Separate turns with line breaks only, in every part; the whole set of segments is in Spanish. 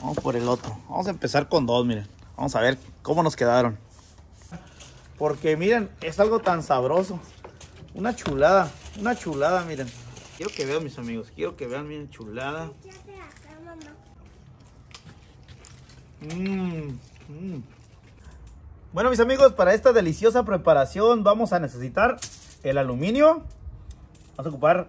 Vamos por el otro. Vamos a empezar con dos, miren. Vamos a ver cómo nos quedaron. Porque miren, es algo tan sabroso. Una chulada, una chulada, miren. Quiero que vean mis amigos, quiero que vean, miren, chulada. Mm, mm. Bueno, mis amigos, para esta deliciosa preparación vamos a necesitar el aluminio. Vamos a ocupar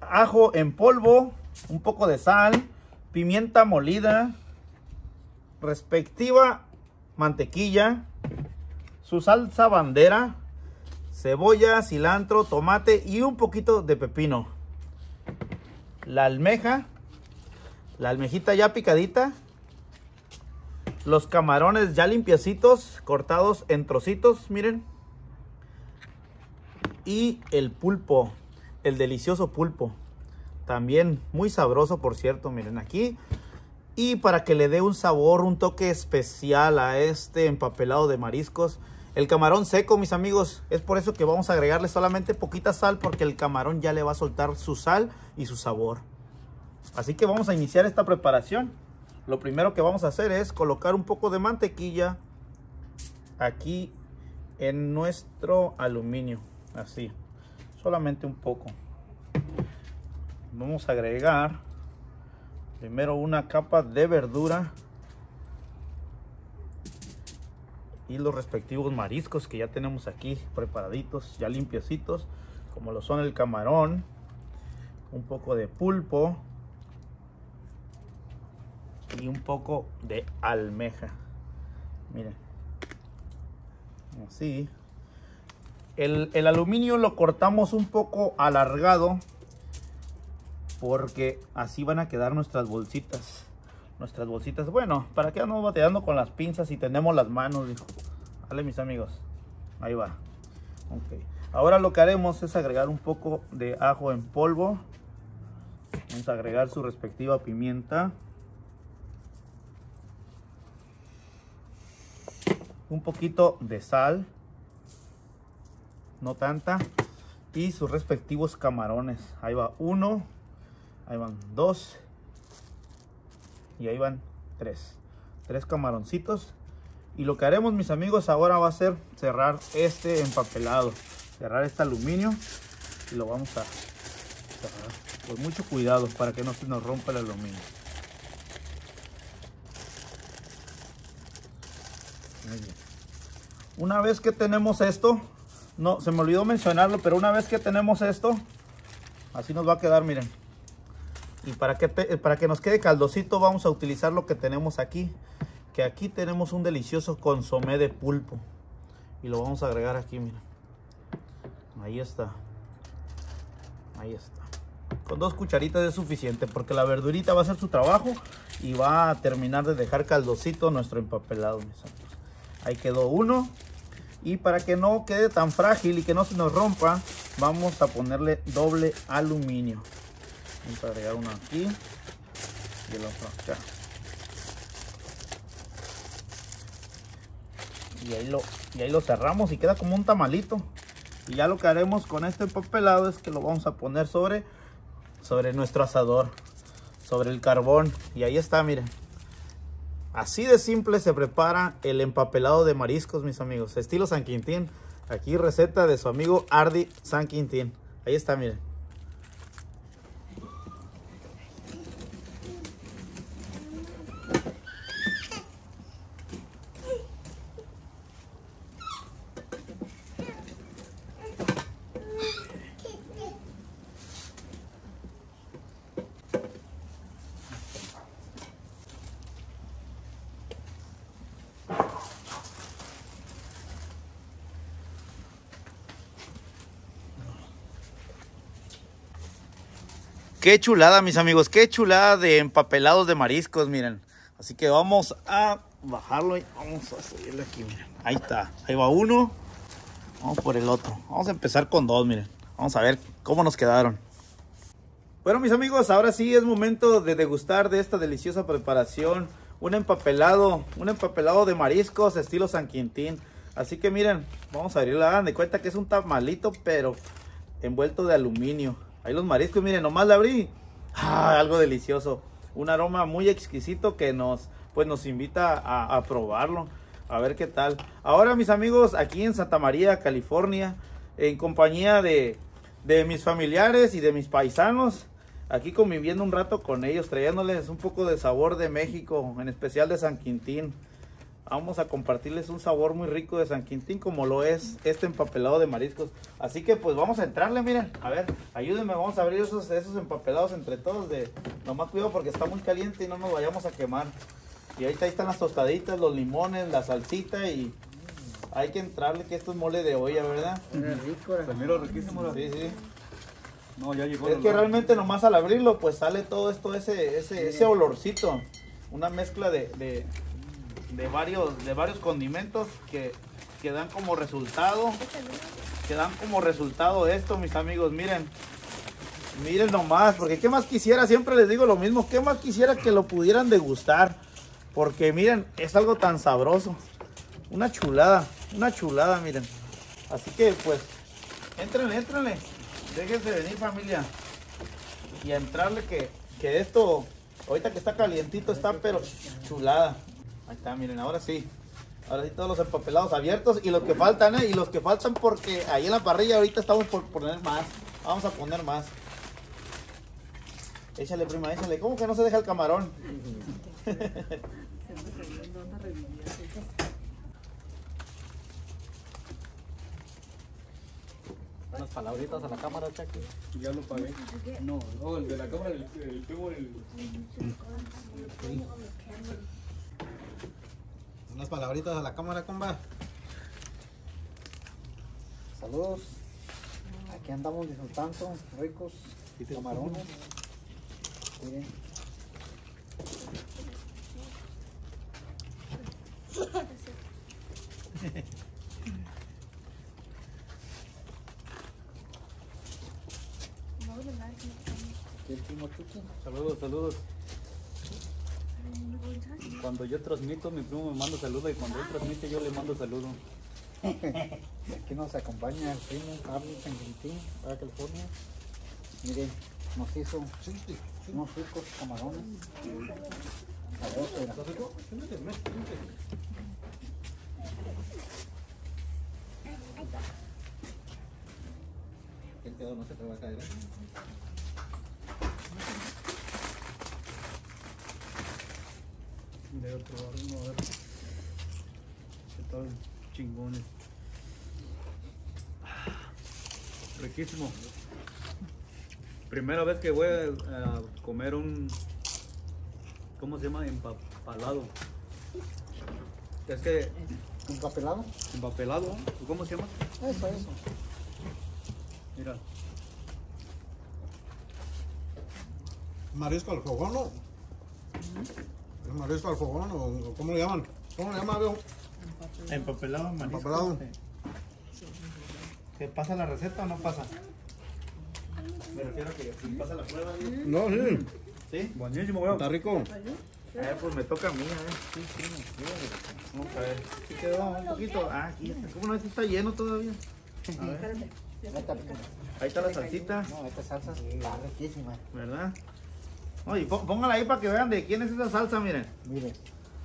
ajo en polvo, un poco de sal, pimienta molida, respectiva mantequilla, su salsa bandera, cebolla, cilantro, tomate y un poquito de pepino. La almeja, la almejita ya picadita, los camarones ya limpiecitos, cortados en trocitos, miren. Y el pulpo, el delicioso pulpo. También muy sabroso, por cierto, miren aquí. Y para que le dé un sabor, un toque especial a este empapelado de mariscos. El camarón seco, mis amigos, es por eso que vamos a agregarle solamente poquita sal porque el camarón ya le va a soltar su sal y su sabor. Así que vamos a iniciar esta preparación lo primero que vamos a hacer es colocar un poco de mantequilla aquí en nuestro aluminio así solamente un poco vamos a agregar primero una capa de verdura y los respectivos mariscos que ya tenemos aquí preparaditos ya limpiecitos como lo son el camarón un poco de pulpo y un poco de almeja. Miren. Así. El, el, aluminio lo cortamos un poco alargado porque así van a quedar nuestras bolsitas. Nuestras bolsitas. Bueno, ¿para qué andamos bateando con las pinzas si tenemos las manos? Dijo. Mis amigos. Ahí va. Ok. Ahora lo que haremos es agregar un poco de ajo en polvo. Vamos a agregar su respectiva pimienta. un poquito de sal, no tanta, y sus respectivos camarones. Ahí va uno, ahí van dos, y ahí van tres. Tres camaroncitos. Y lo que haremos, mis amigos, ahora va a ser cerrar este empapelado. Cerrar este aluminio y lo vamos a cerrar con mucho cuidado para que no se nos rompa el aluminio. Una vez que tenemos esto, no, se me olvidó mencionarlo, pero una vez que tenemos esto, así nos va a quedar, miren. Y para que, para que nos quede caldosito, vamos a utilizar lo que tenemos aquí. Que aquí tenemos un delicioso consomé de pulpo. Y lo vamos a agregar aquí, miren. Ahí está. Ahí está. Con dos cucharitas es suficiente porque la verdurita va a hacer su trabajo y va a terminar de dejar caldosito nuestro empapelado, mis amigos. Ahí quedó uno. Y para que no quede tan frágil y que no se nos rompa, vamos a ponerle doble aluminio. Vamos a agregar uno aquí y el otro acá. Y ahí, lo, y ahí lo cerramos y queda como un tamalito. Y ya lo que haremos con este papelado es que lo vamos a poner sobre, sobre nuestro asador, sobre el carbón. Y ahí está, miren. Así de simple se prepara el empapelado de mariscos, mis amigos. Estilo San Quintín. Aquí receta de su amigo Ardi San Quintín. Ahí está, miren. Qué chulada, mis amigos. Qué chulada de empapelados de mariscos, miren. Así que vamos a bajarlo y vamos a subirle aquí, miren. Ahí está. Ahí va uno. Vamos por el otro. Vamos a empezar con dos, miren. Vamos a ver cómo nos quedaron. Bueno, mis amigos, ahora sí es momento de degustar de esta deliciosa preparación. Un empapelado, un empapelado de mariscos estilo San Quintín. Así que miren, vamos a abrirla. Hagan de cuenta que es un tamalito, pero envuelto de aluminio. Ahí los mariscos, miren, nomás la abrí. Ah, algo delicioso. un aroma muy exquisito que nos, pues nos invita a, probarlo. A ver qué tal. Ahora mis amigos, aquí en Santa María, California, en compañía de, de mis familiares y de mis paisanos, aquí conviviendo un rato con ellos, trayéndoles un poco de sabor de México, en especial de San Quintín. Vamos a compartirles un sabor muy rico de San Quintín, como lo es este empapelado de mariscos. Así que pues vamos a entrarle, miren. A ver, ayúdenme, vamos a abrir esos, esos empapelados entre todos. de Nomás cuidado porque está muy caliente y no nos vayamos a quemar. Y ahí, está, ahí están las tostaditas, los limones, la salsita y hay que entrarle que esto es mole de olla, ¿verdad?
Rico.
Se mira riquísimo. la-
Sí, sí.
No, ya llegó.
Es que realmente nomás al abrirlo, pues sale todo esto, ese, ese, ese olorcito. Una mezcla de, de, de varios, de varios condimentos que, que dan como resultado. Que dan como resultado esto, mis amigos. Miren. Miren nomás, porque qué más quisiera, siempre les digo lo mismo, qué más quisiera que lo pudieran degustar. Porque miren, es algo tan sabroso. Una chulada, una chulada, miren. Así que pues, entrenle, entrenle. Déjense venir familia. Y a entrarle que, que esto, ahorita que está calientito, está pero chulada. Ahí está, miren, ahora sí. Ahora sí todos los empapelados abiertos y los que faltan, ¿eh? Y los que faltan porque ahí en la parrilla ahorita estamos por poner más. Vamos a poner más. Échale, prima, échale. ¿Cómo que no se deja el camarón?
Unas palabritas a la cámara, Chucky.
Ya lo pagué. No, no, el de la cámara, el, el, tengo el.
Unas palabritas a la cámara, comba.
Saludos. Aquí andamos disfrutando ricos camarones. Miren.
Saludos, saludos. Cuando yo transmito, mi primo me manda saludos y cuando él transmite, yo le mando saludos.
Aquí nos acompaña el primo Carlos en Quintín, para California. Miren, nos hizo unos ricos camarones.
El pedo no se te va a caer.
Probar uno, a ver. ¿Qué tal? Chingones. Riquísimo. Primera vez que voy a, a comer un. ¿Cómo se llama? Empapalado. Es que.
Empapelado.
Empapelado. ¿Cómo se llama?
Eso, eso.
Mira.
Marisco al fogón, ¿no? ¿Es marisco al fogón o cómo le llaman? ¿Cómo le llaman, viejo?
Empapelado, marisco.
Empapelado.
¿Qué pasa la receta o no pasa? Me refiero a que si pasa la prueba, ¿sí?
No, sí.
¿Sí?
Buenísimo, weón.
Está rico.
Eh, pues me toca a mí, a ver. Sí, sí, Vamos a ver. ¿Sí quedó un poquito? Ah, aquí está. ¿Cómo no? Este está lleno todavía. A ver. Ahí está la salsita,
No, esta salsa está riquísima.
¿verdad? Oye, pó- póngala ahí para que vean de quién es esa salsa, miren.
Mire,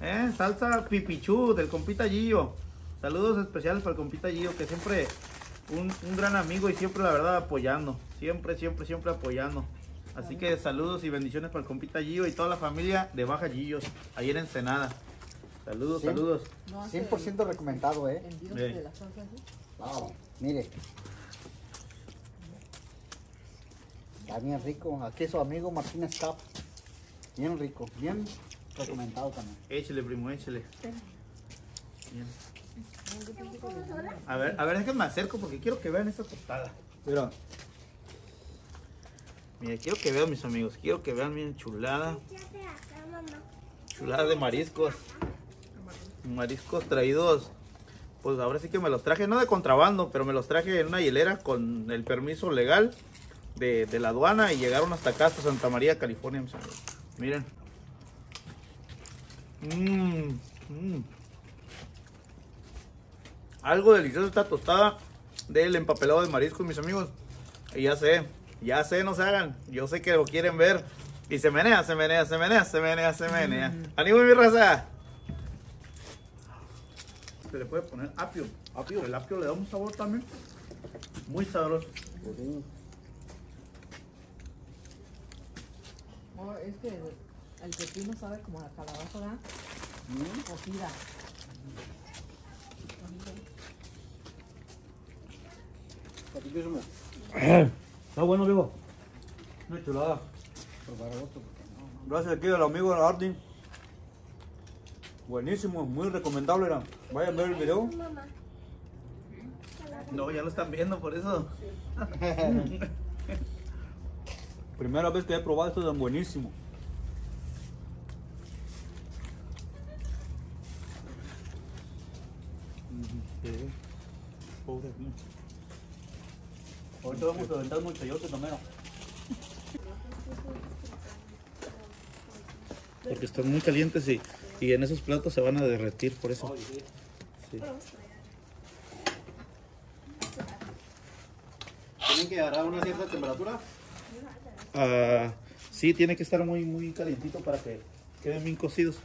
Eh, salsa pipichú del compita Gillo. Saludos especiales para el compita Gillo, que siempre un, un gran amigo y siempre la verdad apoyando. Siempre, siempre, siempre apoyando. Así que saludos y bendiciones para el compita Gillo y toda la familia de Baja Gillos, ahí en Ensenada. Saludos,
Sí.
saludos.
100% recomendado, ¿eh?
Envíos
Sí.
de la salsa, ¿sí?
Wow. Mire. Está bien rico. Aquí su amigo Martínez Cap. Bien rico. Bien recomendado también.
Échele, primo, échele. Bien. A ver, a ver, déjenme acerco porque quiero que vean esta tostada.
Mira.
Mira, quiero que vean mis amigos, quiero que vean bien chulada. Chulada de mariscos. Mariscos traídos. Pues ahora sí que me los traje, no de contrabando, pero me los traje en una hielera con el permiso legal de, de la aduana y llegaron hasta acá, hasta Santa María, California. Miren. Mmm, mmm. Algo delicioso esta tostada del empapelado de mariscos, mis amigos. Y ya sé, ya sé, no se hagan. Yo sé que lo quieren ver. Y se menea, se menea, se menea, se menea, se menea. ¡Ánimo, mi raza! Se le puede poner apio. Apio. El apio le da un sabor también muy sabroso.
Oh, es que el, el pepino sabe como la calabaza, ¿verdad?
Mm.
Cocida.
Está bueno, viejo. Una chulada. Gracias aquí al amigo Artin. Buenísimo, muy recomendable. Era. Vayan a ver el video.
No, ya lo están viendo por eso.
Primera vez que he probado esto es buenísimo.
Pobre mío.
Ahorita vamos a aventar un chayote también.
Porque están muy calientes y, y en esos platos se van a derretir por eso. Sí.
¿Tienen que agarrar una cierta temperatura?
Ah, sí, tiene que estar muy, muy calientito para que queden bien cocidos.